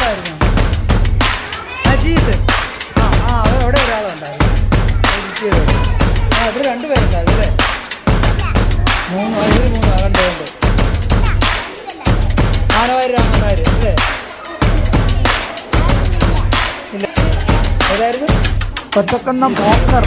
അജീതായിരുന്നു അജീത്. ആ ആ അവിടെ ഒരാളുണ്ടായിരുന്നു. എനിക്ക് ആ ഇവിടെ രണ്ടുപേരുണ്ടായിരുന്നു അല്ലേ? മൂന്ന് ഒരു മൂന്ന് ആളുണ്ട് ഉണ്ട് ആനവാര് രാമനാര് അല്ലേ? ഇല്ല. ഏതായിരുന്നു? കൊച്ചക്കണ്ണ മോക്കർ